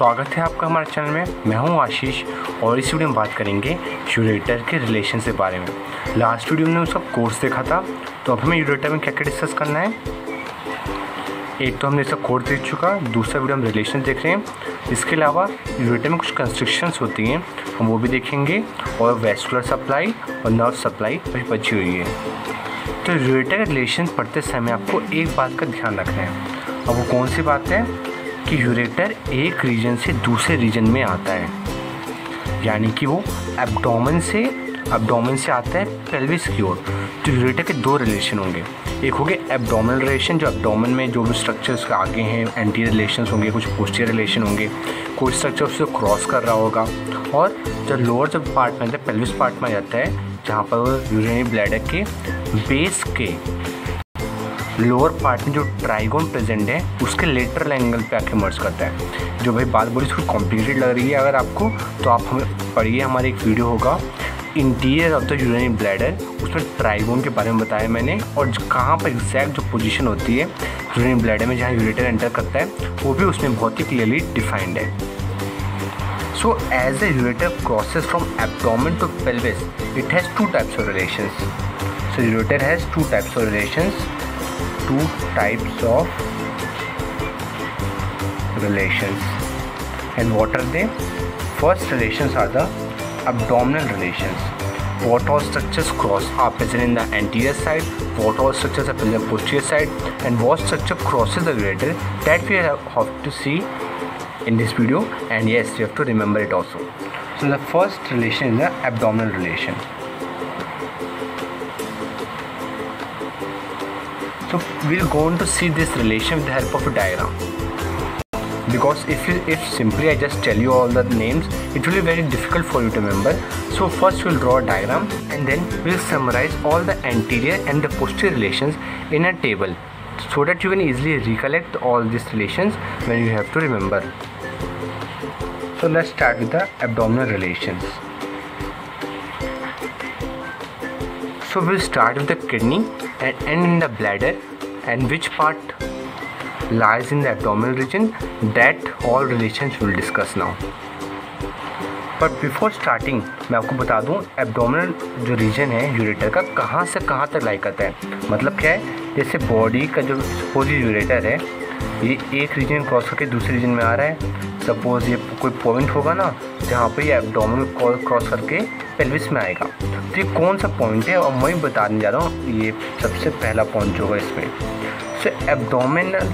स्वागत है आपका हमारे चैनल में। मैं हूँ आशीष और इस वीडियो में बात करेंगे यूरेटर के रिलेशन के बारे में। लास्ट वीडियो में उसका कोर्स देखा था तो अब हमें यूरेटर में क्या क्या डिस्कस करना है? एक तो हमने इसका कोर्स देख चुका, दूसरा वीडियो हम रिलेशन देख रहे हैं। इसके अलावा यूरेटर में कुछ कंस्ट्रक्शंस होती हैं, हम वो भी देखेंगे, और वेस्कुलर सप्लाई और नर्व सप्लाई बची हुई है। तो यूरेटर रिलेशन पढ़ते समय आपको एक बात का ध्यान रखना है। अब वो कौन सी बात है? कि यूरेटर एक रीजन से दूसरे रीजन में आता है। यानी कि वो एब्डोमेन से एब्डोमेन से आता है पेल्विस की ओर। तो यूरेटर के दो रिलेशन होंगे। एक हो गए एब्डोमिनल रिलेशन जो एब्डोमेन में जो भी स्ट्रक्चर्स आगे हैं एंटी रिलेशन होंगे, कुछ पोस्टियर रिलेशन होंगे। कोई स्ट्रक्चर उससे क्रॉस कर रहा होगा। और जब लोअर जब पार्ट में आता है पेल्विस पार्ट में जाता है, जहाँ पर यूरिनरी ब्लैडर के बेस के लोअर पार्ट में जो ट्राइगोन प्रेजेंट है, उसके लेटरल एंगल पे आके मर्ज करता है। जो भाई बात बोली थोड़ी कॉम्प्लिकेटेड लग रही है अगर आपको तो आप हमें पढ़िए, हमारे एक वीडियो होगा। Interior of the urinary bladder उसमें ट्राइगोन के बारे में बताया मैंने, और कहाँ पर एग्जैक्ट जो पोजीशन होती है यूरिनरी ब्लैडर में जहाँ यूरेटर एंटर करता है, वो भी उसमें बहुत ही क्लियरली डिफाइंड है। So as a ureter crosses from abdomen to pelvis it has two types of relations so ureter has two types of relations. Two types of relations. And what are they? First relations are the abdominal relations. What all structures cross are present in the anterior side what all structures are present in the posterior side and what structure crosses the ureter that we have to see in this video. And yes you have to remember it also. So the first relation is the abdominal relation so we'll go on to see this relation with the help of a diagram. Because if you if simply I just tell you all the names it will be very difficult for you to remember. So first we'll draw a diagram and then we'll summarize all the anterior and the posterior relations in a table so that you can easily recollect all these relations when you have to remember. So let's start with the abdominal relations. So we'll start with the kidney and end in the bladder, and which part lies in the abdominal region, that all relations will discuss now. But before starting मैं आपको बता दूँ abdominal जो reason है ureter का, कहाँ से कहाँ तक लाई करता है? मतलब क्या है? जैसे बॉडी का जो सपोज़ यूरेटर है, ये एक रीजन क्रॉस करके दूसरे रीजन में आ रहा है सपोज़ ये कोई पॉइंट होगा ना जहाँ पर ये एब्डोमिनल क्रॉस करके पेल्विस में आएगा। तो ये कौन सा पॉइंट है? और मैं बताने जा रहा हूँ, ये सबसे पहला पॉइंट जो होगा इसमें। So abdominal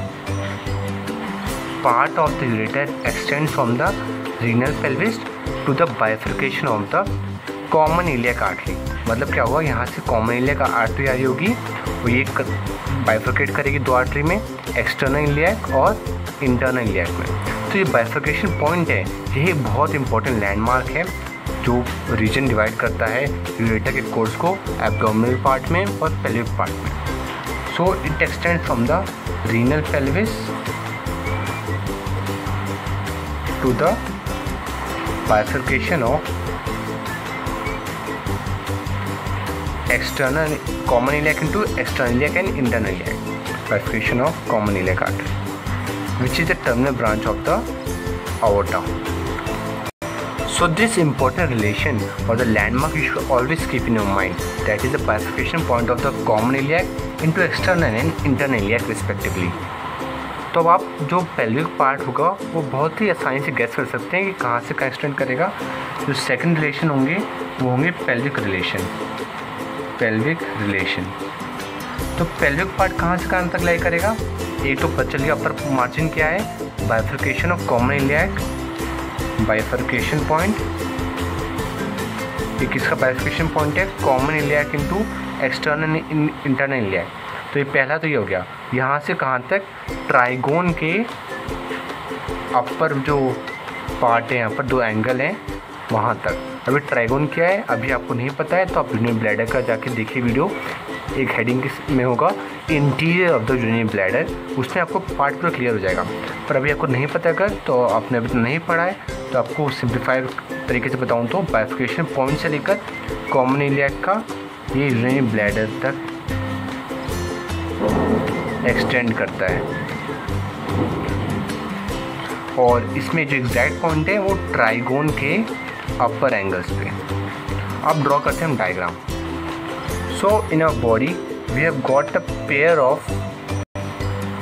part of the ureter extends from the renal pelvis to the bifurcation of the common iliac artery मतलब क्या हुआ यहाँ से कॉमन iliac आर्टरी आई होगी, वो ये बाइफर्केट करेगी दो आर्टरी में एक्सटर्नल इलियाक और इंटरनल इलियाक में। तो ये बाइफ्रिकेशन पॉइंट है। ये बहुत इंपॉर्टेंट लैंडमार्क है, जो रीजन डिवाइड करता है यूरेटर के कोर्स को एब्डोमिनल पार्ट में और पेल्विक पार्ट में। So it extend from the renal pelvis to the bifurcation of external common iliac in external iliac and internal iliac bifurcation of common iliac artery which is the terminal branch of the aorta so this important relation or the landmark you should always keep in your mind that is the bifurcation point of the common iliac into external and internal iliac respectively तो अब आप जो pelvic part होगा वो बहुत ही आसानी से gas कर सकते हैं कि कहाँ से कहाँ एक्सटेंड करेगा जो सेकंड रिलेशन होंगे वो होंगे पेल्विक रिलेशन पेल्विक रिलेशन तो पेल्विक पार्ट कहाँ से कहाँ तक लाई करेगा तो पता चलिए अपर मार्जिन क्या है? Bifurcation of common iliac bifurcation point ये किसका बाइफर्केशन पॉइंट है? Common iliac into external internal iliac तो ये पहला तो ये हो गया। यहाँ से कहाँ तक? ट्राइगोन के अपर जो पार्ट है, यहाँ पर दो एंगल हैं, वहाँ तक। अभी ट्राइगोन क्या है? अभी आपको नहीं पता है तो आप यूनियन ब्लैडर का जाके देखिए वीडियो एक हेडिंग में होगा? Interior of the union bladder उसमें आपको पार्ट पूरा क्लियर हो जाएगा। पर अभी आपको नहीं पता अगर तो आपने अभी तो नहीं पढ़ा है तो आपको सिंप्लीफाइड तरीके से बताऊँ तो बाइफिकेशन पॉइंट से लेकर कॉमन एलिया का ये यूनियन ब्लैडर तक एक्सटेंड करता है। और इसमें जो एग्जैक्ट पॉइंट है, वो ट्राइगोन के अपर एंगल्स पे। अब ड्रॉ करते हैं हम diagram so in our body we have got a pair of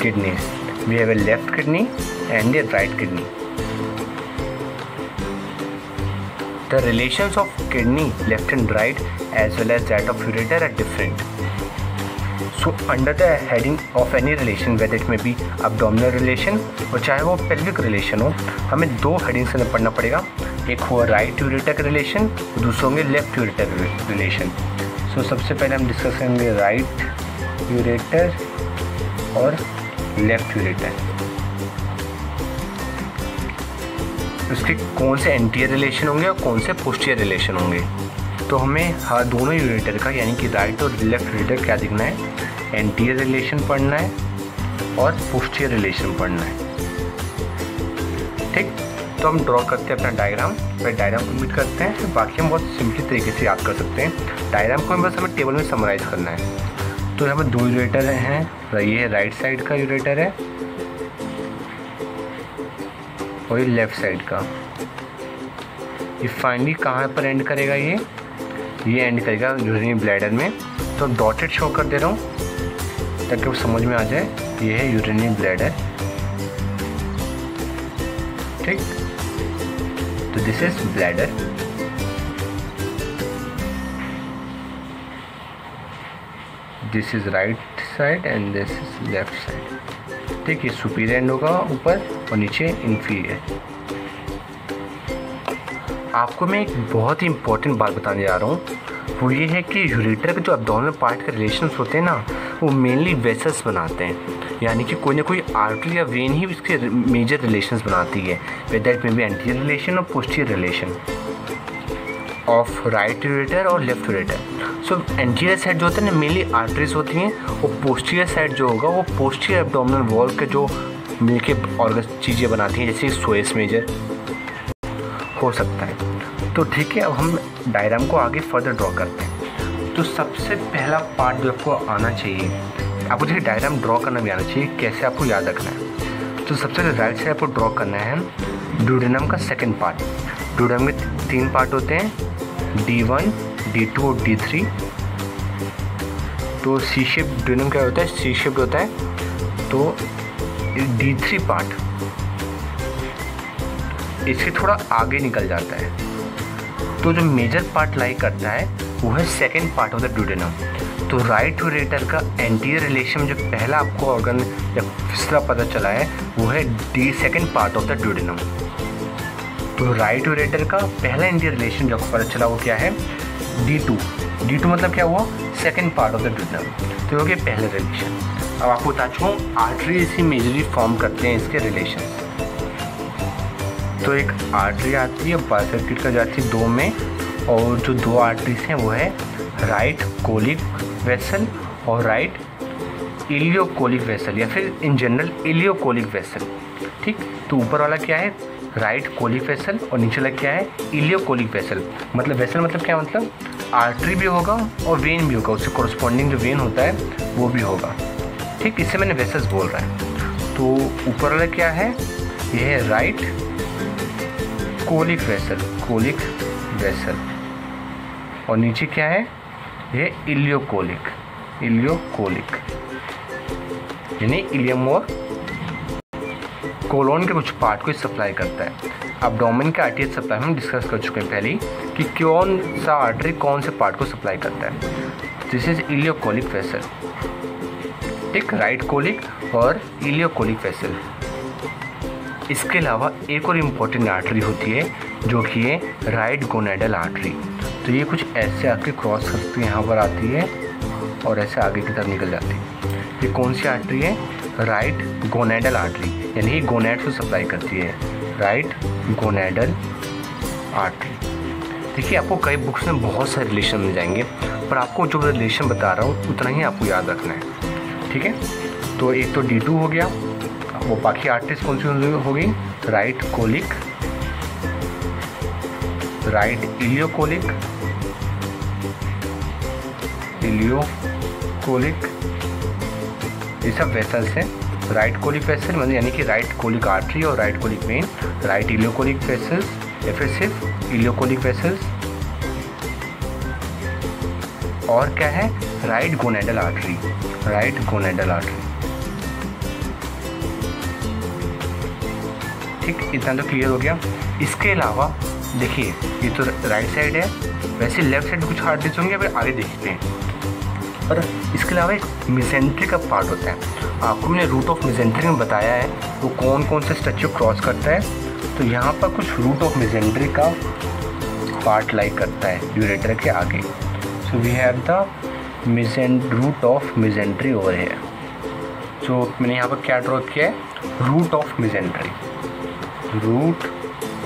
kidneys we have a left kidney and a right kidney The relations of kidney left and right as well as that of ureter are different. So under the heading of any relation whether it may be abdominal relation और चाहे वो pelvic relation हो हमें दो heading से पढ़ना पड़ेगा एक हुआ राइट यूरेटर रिलेशन दूसरे होंगे left ureter relation so so, सबसे पहले हम डिस्कस करेंगे राइट यूरेटर और लेफ़्ट यूरेटर उसके कौन से एंटीरियर रिलेशन होंगे और कौन से पोस्टियर रिलेशन होंगे? तो हमें हर दोनों यूरेटर का यानी कि राइट और लेफ़्ट यूरेटर क्या दिखना है? एंटीरियर रिलेशन पढ़ना है और पोस्टियर रिलेशन पढ़ना है। ठीक? तो हम ड्रॉ करते हैं अपना डायग्राम फिर डायग्राम कंप्लीट करते हैं, फिर बाकी हम बहुत सिंपली तरीके से याद कर सकते हैं। डायग्राम को हमें बस हमें टेबल में समराइज करना है। तो यहाँ पर दो यूरेटर हैं ये राइट साइड का यूरेटर है, और ये लेफ़्ट साइड का। ये फाइनली कहाँ पर एंड करेगा ये? ये एंड करेगा यूरिनी ब्लैडर में। तो डॉटेड शो कर दे रहा हूँ, ताकि वो समझ में आ जाए, ये है यूरिनी ब्लैडर ठीक? तो this is bladder this is right side and this is left side ठीक है सुपीरियर एंड होगा ऊपर और नीचे इन्फीरियर आपको मैं एक बहुत ही इंपॉर्टेंट बात बताने जा रहा हूँ। वो ये है कि यूरेटर के जो अब्डोमिनल पार्ट के रिलेशन होते हैं ना वो मेनली वेसल्स बनाते हैं। यानी कि कोई ना कोई आर्टरी या वेन ही इसके मेजर रिलेशंस बनाती है। वेदर में बी एंटीरियर रिलेशन और posterior relation of right ureter और left ureter so anterior side जो होता है ना मेनली आर्टरीज होती हैं। और पोस्टियर साइड जो होगा, वो पोस्टियर एब्डोमिनल वॉल के जो मिलके ऑर्गन चीज़ें बनाती हैं, जैसे सोएस मेजर हो सकता है। तो ठीक है, अब हम डायग्राम को आगे फर्दर ड्रॉ करते हैं। तो सबसे पहला पार्ट जो आपको आना चाहिए, आपको जैसे डायग्राम ड्रॉ करना भी आना चाहिए, कैसे आपको याद रखना है। तो सबसे पहले राइट साइड आपको ड्रॉ करना है ड्यूडेनम का सेकेंड पार्ट ड्यूडेनम में तीन पार्ट होते हैं डी वन डी टू और डी थ्री तो सी शेप ड्यूडेनम क्या होता है? सी शेप होता है। तो डी थ्री पार्ट इससे थोड़ा आगे निकल जाता है। तो जो मेजर पार्ट लाई करता है, वो है second part of the duodenum तो राइट यूरेटर का एंटीरियर रिलेशन जो पहला आपको ऑर्गन या फिसला पता चला है, वो है D second part of the duodenum तो राइट यूरेटर का पहला एंटीरियर रिलेशन जो आपको पता चला वो क्या है? डी टू डी टू मतलब क्या हुआ? Second part of the duodenum तो गया पहला रिलेशन अब आपको बता चुका हूँ आर्टरी इसी मेजरली फॉर्म करते हैं इसके रिलेशन तो एक आर्टरी आती है बाइसर्किट का जाती है दो में, और जो दो आर्टरीज हैं वो है राइट कोलिक वेसल और राइट इलियोकोलिक वेसल या फिर इन जनरल इलियोकोलिक वेसल ठीक? तो ऊपर वाला क्या है? राइट कोलिक वेसल और नीचे वाला क्या है? इलियोकोलिक वेसल मतलब वेसल मतलब क्या मतलब? आर्टरी भी होगा और वेन भी होगा, उससे कॉरस्पॉन्डिंग जो वेन होता है, वो भी होगा, ठीक? इससे मैंने वेसल्स बोल रहा है। तो ऊपर वाला क्या है? यह है right colic vessel colic vessel और नीचे क्या है? ये इलियोकोलिक इलियोकोलिक यानी इलियम और कोलोन के कुछ पार्ट को सप्लाई करता है। अब डोमिन के आर्टियल सप्लाई हम डिस्कस कर चुके हैं पहले कि कौन सा आर्टरी कौन से पार्ट को सप्लाई करता है। दिस इज़ इलियोकोलिक वेसल एक राइट कोलिक और इलियोकोलिक वेसल इसके अलावा एक और इम्पोर्टेंट आर्टरी होती है, जो कि है राइट गोनेडल आर्टरी तो ये कुछ ऐसे आके क्रॉस करती है, यहाँ पर आती है और ऐसे आगे की तरफ़ निकल जाती है। ये कौन सी आर्टरी है? राइट गोनेडल आर्टरी यानी गोनेड को सप्लाई करती है। राइट गोनेडल आर्टरी देखिए, आपको कई बुक्स में बहुत सारे रिलेशन मिल जाएँगे, पर आपको जो रिलेशन बता रहा हूँ, उतना ही आपको याद रखना है। ठीक है? तो एक तो डी टू हो गया वो बाकी आर्टिस्ट कौन सी हो गई right colic right ileocolic ileocolic ये सब वेसल्स हैं। राइट कोलिक वेसल मतलब यानी कि राइट कोलिक आर्टरी और right colic vein right ileocolic vessels एफेसिव ileocolic vessels और क्या है? Right gonadal artery right gonadal artery ठीक इतना तो क्लियर हो गया। इसके अलावा, देखिए, ये तो राइट साइड है। वैसे लेफ़्ट साइड कुछ आर्टरीज होंगे आगे देखते हैं। और इसके अलावा एक मिजेंट्री का पार्ट होता है। आपको मैंने रूट ऑफ़ मिजेंट्री में बताया है, वो कौन कौन से स्ट्रक्चर क्रॉस करता है। तो यहाँ पर कुछ रूट ऑफ़ मिजेंट्री का पार्ट लाइक करता है यूरेटर के आगे। So we have the mesentery root of mesentery over है सो मैंने यहाँ पर क्या ड्रॉ किया है? Root of mesentery root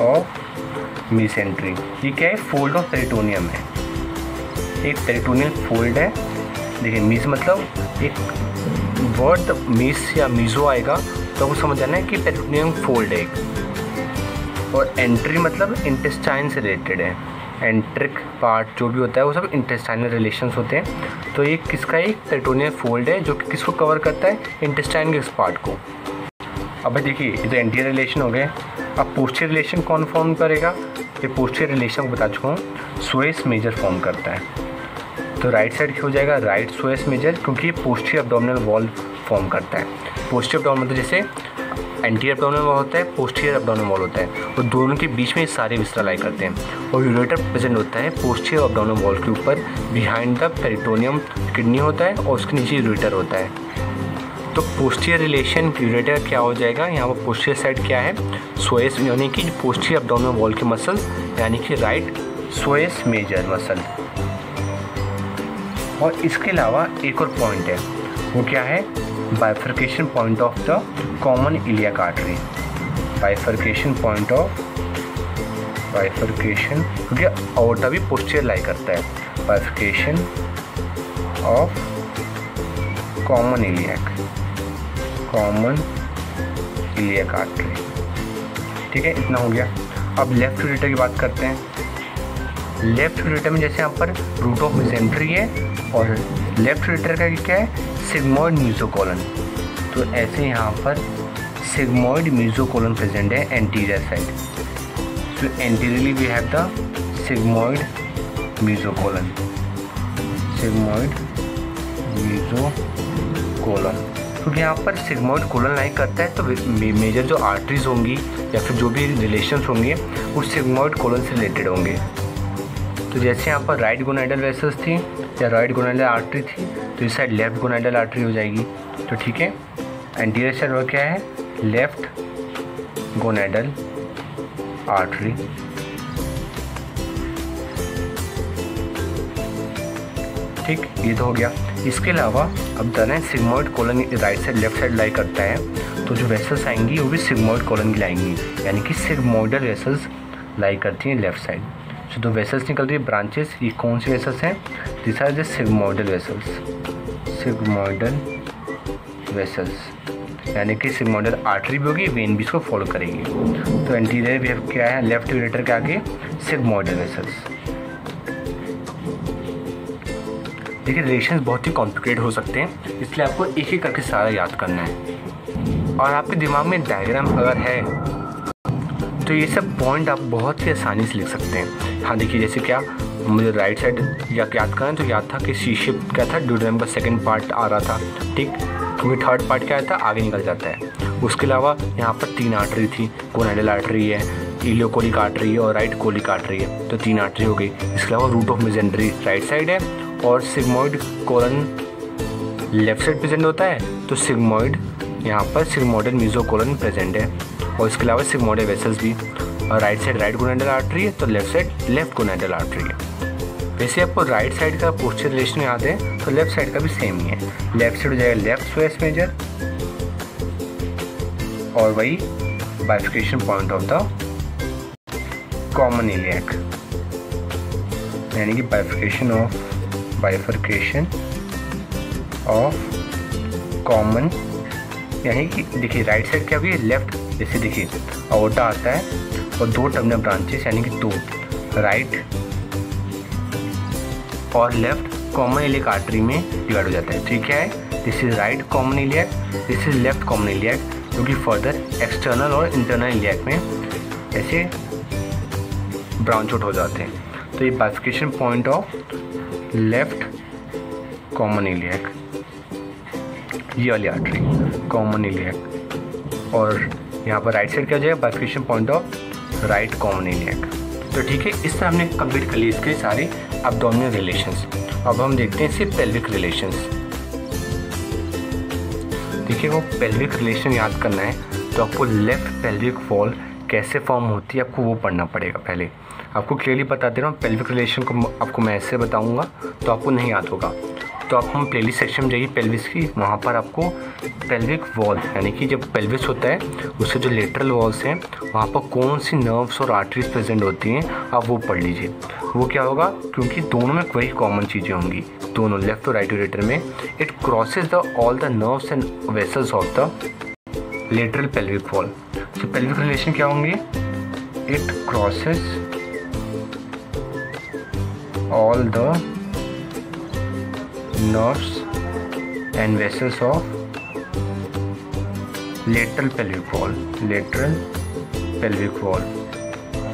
of mesentery. ये क्या है, फोल्ड ऑफ़ पेरिटोनियम है। एक पेरिटोनियल फोल्ड है। देखिए मीज मतलब एक वर्ड मीस या मीज़ो आएगा तो आपको समझ आना है कि पेरिटोनियम फोल्ड है एक। और एंट्री मतलब इंटेस्टाइन से रिलेटेड है। एंट्रिक पार्ट जो भी होता है, वो सब इंटेस्टाइनल रिलेशंस होते हैं। तो ये किसका एक पेरिटोनियम फोल्ड है, जो कि किसको कवर करता है? इंटेस्टाइन के इस पार्ट को। अब देखिए, ये तो एंटीरियर रिलेशन हो गए। अब पोस्टियर रिलेशन कौन फॉर्म करेगा? ये पोस्टियर रिलेशन को बता चुका हूँ सोएस मेजर फॉर्म करता है। तो राइट साइड क्या हो जाएगा? राइट सोएस मेजर क्योंकि ये पोस्टियर अब्डोमिनल वॉल फॉर्म करता है। पोस्टियर अब्डोमिनल जैसे एंटीरियर अब्डोमिनल वॉल होता है पोस्टियर अब्डोमिनल वॉल होता है। और दोनों के बीच में सारे विस्तार लाई करते हैं। और यूरेटर प्रेजेंट होता है पोस्टियर अब्डोमिनल वॉल के ऊपर। बिहाइंड द पेरिटोनियम किडनी होता है और उसके नीचे यूरेटर होता है। तो पोस्टियर रिलेशन यूरेटर क्या हो जाएगा? यहाँ पर पोस्टियर साइड क्या है? सोएस यानी कि पोस्टियर अब्डोमिनल वॉल के मसल यानी कि राइट सोएस मेजर मसल और इसके अलावा एक और पॉइंट है। वो क्या है? Bifurcation point of the common iliac artery bifurcation point of bifurcation क्योंकि अवोटा भी पोस्टियर लाई करता है। Bifurcation of common iliac common iliac artery ठीक है, इतना हो गया। अब लेफ़्ट यूरेटर की बात करते हैं। लेफ़्ट यूरेटर में जैसे यहाँ पर रूट ऑफ़ मिसेंट्री है, और लेफ़्ट रीटर का क्या है? सिग्मोइड म्यूजोकोलन तो ऐसे यहाँ पर सिग्मोइड म्यूजोकोलन प्रेजेंट है एंटीरियर साइड तो anteriorly we have the sigmoid mesocolon sigmoid mesocolon क्योंकि यहाँ पर सिग्मोइड कोलन लाइक करता है तो मेजर जो आर्टरीज होंगी या फिर जो भी रिलेशंस होंगे, वो सिग्मोइड कोलन से रिलेटेड होंगे। तो जैसे यहाँ पर राइट गोनाइडल वेसल्स थी या राइट गोनाइडल आर्टरी थी तो इस साइड लेफ़्ट गोनाइडल आर्टरी हो जाएगी। तो ठीक है एंटीरियर साइड वो क्या है? लेफ़्ट गोनाइडल आर्टरी ठीक, ये तो हो गया। इसके अलावा, अब जाना है sigmoid colon right side left side lie करता है। तो जो वेसल्स आएँगी, वो भी सिग्मोइड कॉलन की लाएँगी यानी कि सिग्मोइडल वेसल्स लाई करती हैं लेफ़्ट साइड सो दो वेसल्स निकल रही है ब्रांचेस ये कौन सी वेसल्स हैं? This are the sigmoidal vessels sigmoidal vessels यानी कि सिग्मोइडल आर्टरी भी होगी वेन भी इसको फॉलो करेगी। तो एंटीरियर भी क्या है? लेफ़्ट यूरेटर के आगे सिग्मोइडल वेसल्स देखिए रिलेशन बहुत ही कॉम्प्लिकेट हो सकते हैं, इसलिए आपको एक एक करके सारा याद करना है। और आपके दिमाग में डायग्राम अगर है तो ये सब पॉइंट आप बहुत ही आसानी से लिख सकते हैं। हाँ देखिए, जैसे क्या, मुझे राइट साइड या याद करें तो याद था कि सी शिप क्या था? ड्यूड्रम का सेकंड पार्ट आ रहा था? ठीक, क्योंकि थर्ड पार्ट क्या था? आगे निकल जाता है। उसके अलावा यहाँ पर तीन आर्टरी थी कोनाडल आर्टरी है इलियोकोलिक आर्टरी है और राइट कोलिक आर्टरी है तो तीन आर्टरी हो गई। इसके अलावा root of mesentery right side है और sigmoid colon left side present होता है तो सिग्मोइड यहाँ पर सिग्मोइडल मीजोकोलन प्रेजेंट है। और इसके अलावा सिग्मोइडल वेसल्स भी। और right side right gonadal artery है तो left side left gonadal artery है। वैसे आपको राइट साइड का पोस्टर रिलेशन याद है तो लेफ़्ट साइड का भी सेम ही है। लेफ़्ट साइड हो जाएगा लेफ़्ट स्वेस मेजर और वही bifurcation point of the common iliac यानी कि bifurcation of bifurcation of common यानी कि देखिए राइट साइड क्या भी है लेफ़्ट जैसे देखिए अवोटा आता है और दो टर्मिनल ब्रांचेस यानी कि दो राइट और लेफ़्ट कॉमन इलियक आर्टरी में डिवाइड हो जाता है। ठीक है? This is right common iliac this is left common iliac जो कि फर्दर एक्सटर्नल और इंटरनल इलियक में ऐसे ब्रांच आउट हो जाते हैं। तो ये bifurcation point of left common iliac ये वाली आर्टरी कॉमन इलियक और यहाँ पर राइट साइड क्या जाएगा? Bifurcation point of right common iliac तो ठीक है, इस तरह हमने कंप्लीट कर लिए इसके सारे अबडोमिनल रिलेशंस अब हम देखते हैं सिर्फ़ पेल्विक रिलेशंस देखिए, वो पेल्विक रिलेशन याद करना है तो आपको लेफ़्ट पेल्विक वॉल कैसे फॉर्म होती है, आपको वो पढ़ना पड़ेगा पहले. आपको क्लियरली बता दे रहा हूँ पेल्विक रिलेशन को आपको मैं ऐसे बताऊँगा तो आपको नहीं याद होगा। तो आप हम प्लेलिस्ट सेक्शन में जाइए पेल्विस की, वहाँ पर आपको पेल्विक वॉल यानी कि जब पेल्विस होता है, उससे जो लेटरल वॉल्स हैं, वहाँ पर कौन सी नर्व्स और आर्टरीज प्रेजेंट होती हैं, आप वो पढ़ लीजिए। वो क्या होगा? क्योंकि दोनों में वही कॉमन चीज़ें होंगी। दोनों लेफ़्ट और राइट यूरेटर में। It crosses the all the nerves and vessels of the lateral pelvic wall तो पेल्विक रिलेशन क्या होंगे? It crosses all the nerves and vessels of lateral pelvic wall, lateral pelvic wall.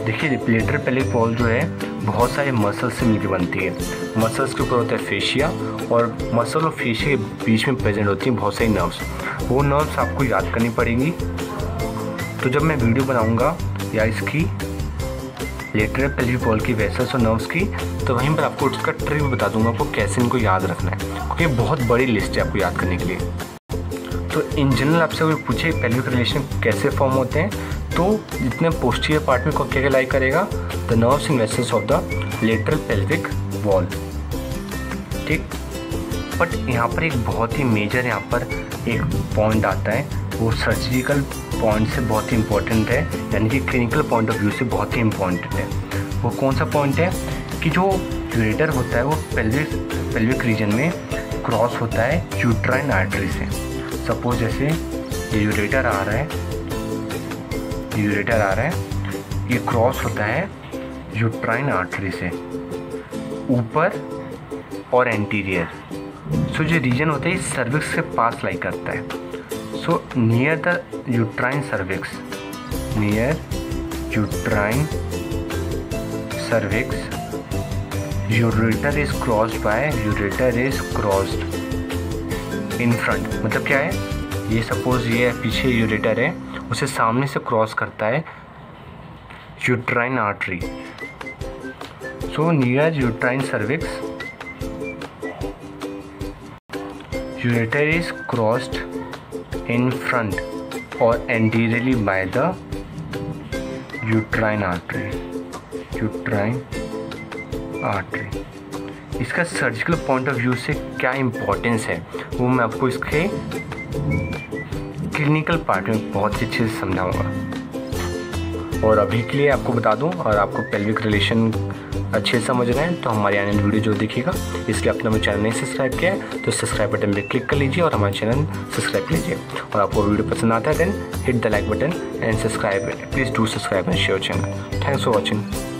देखिए lateral pelvic wall जो है, बहुत सारे muscles से मिलकर बनती है। मसल्स के ऊपर होता है फेशिया और मसल और फेशिया के बीच में प्रेजेंट होती हैं बहुत सारी नर्व्स वो नर्व्स आपको याद करनी पड़ेंगी। तो जब मैं वीडियो बनाऊँगा या इसकी लेटरल पेल्विक की वेसल्स और नर्व्स की तो वहीं पर आपको उसका ट्रिक बता दूँगा आपको कैसे इनको याद रखना है। क्योंकि बहुत बड़ी लिस्ट है आपको याद करने के लिए। तो इन जनरल आपसे कोई पूछे पेल्विक रिलेशन कैसे फॉर्म होते हैं तो जितने पोस्टियर पार्ट में क्या क्या लाई करेगा the nerves in vessels of the lateral pelvic wall ठीक? बट यहाँ पर एक बहुत ही मेजर यहाँ पर एक पॉइंट आता है। वो सर्जिकल पॉइंट से बहुत ही इंपॉर्टेंट है, यानी कि क्लिनिकल पॉइंट ऑफ़ व्यू से बहुत ही इंपॉर्टेंट है। वो कौन सा पॉइंट है? कि जो यूरेटर होता है, वो पेल्विक पेल्विक रीजन में क्रॉस होता है यूट्राइन आर्टरी से। सपोज़ जैसे ये यूरेटर आ रहा है यूरेटर आ रहा है, ये क्रॉस होता है यूट्राइन आर्टरी से। ऊपर और एंटीरियर सो जो रीजन होता है सर्विक्स के पास लाई करता है। So near the uterine cervix near uterine cervix, ureter is crossed by, ureter is crossed in front. मतलब क्या है? ये सपोज़ ये पीछे यूरेटर है, उसे सामने से क्रॉस करता है uterine artery so near uterine cervix ureter is crossed in front or anteriorly by the uterine artery uterine artery. इसका सर्जिकल पॉइंट ऑफ़ व्यू से क्या इम्पोर्टेंस है, वो मैं आपको इसके क्लिनिकल पार्ट में बहुत ही अच्छे से समझाऊँगा। और अभी के लिए आपको बता दूँ और आपको पेल्विक रिलेशन अच्छे समझ रहे हैं तो हमारी आने वाली वीडियो जो दिखेगा इसलिए आपने हमें चैनल नहीं सब्सक्राइब किया है तो सब्सक्राइब बटन पर क्लिक कर लीजिए और हमारे चैनल सब्सक्राइब लीजिए। और आपको वीडियो पसंद आता है then hit the like button and subscribe please do subscribe and share channel thanks for watching